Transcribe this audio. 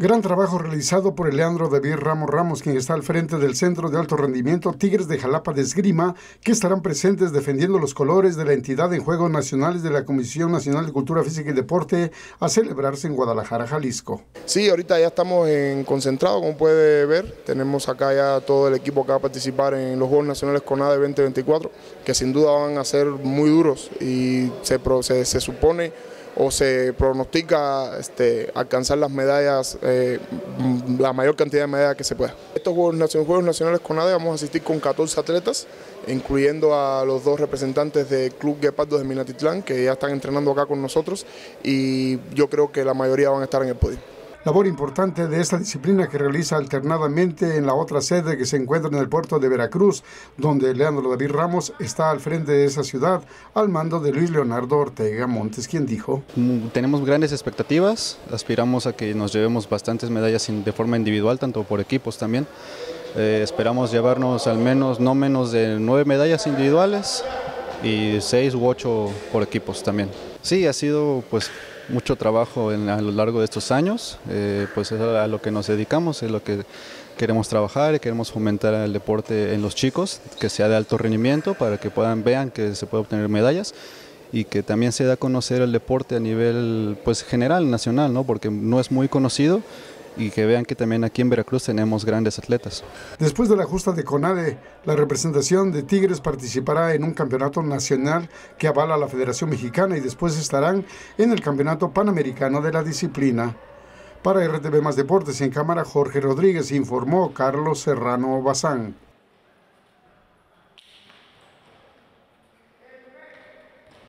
Gran trabajo realizado por el Leandro David Ramos Ramos, quien está al frente del Centro de Alto Rendimiento Tigres de Jalapa de Esgrima, que estarán presentes defendiendo los colores de la entidad en Juegos Nacionales de la Comisión Nacional de Cultura Física y Deporte a celebrarse en Guadalajara, Jalisco. Sí, ahorita ya estamos en concentrado, como puede ver. Tenemos acá ya todo el equipo que va a participar en los Juegos Nacionales CONADE 2024, que sin duda van a ser muy duros y se, se supone o se pronostica este, alcanzar las medallas, eh, la mayor cantidad de medallas que se pueda. Estos Juegos Nacionales, Juegos Nacionales con ADE vamos a asistir con 14 atletas, incluyendo a los dos representantes del Club Guepardo de Minatitlán, que ya están entrenando acá con nosotros, y yo creo que la mayoría van a estar en el podio labor importante de esta disciplina que realiza alternadamente en la otra sede que se encuentra en el puerto de Veracruz, donde Leandro David Ramos está al frente de esa ciudad, al mando de Luis Leonardo Ortega Montes, quien dijo. Mm, tenemos grandes expectativas, aspiramos a que nos llevemos bastantes medallas de forma individual, tanto por equipos también. Eh, esperamos llevarnos al menos, no menos de nueve medallas individuales y seis u ocho por equipos también. Sí, ha sido pues mucho trabajo en, a lo largo de estos años, eh, pues es a lo que nos dedicamos, es lo que queremos trabajar, y queremos fomentar el deporte en los chicos, que sea de alto rendimiento para que puedan vean que se puede obtener medallas y que también se da a conocer el deporte a nivel pues general, nacional, ¿no? porque no es muy conocido y que vean que también aquí en Veracruz tenemos grandes atletas. Después de la justa de CONADE, la representación de Tigres participará en un campeonato nacional que avala la Federación Mexicana y después estarán en el Campeonato Panamericano de la disciplina. Para RTV Más Deportes en cámara, Jorge Rodríguez informó Carlos Serrano Bazán.